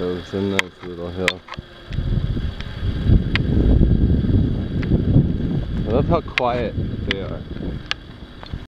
It's a nice little hill. I love how quiet they are.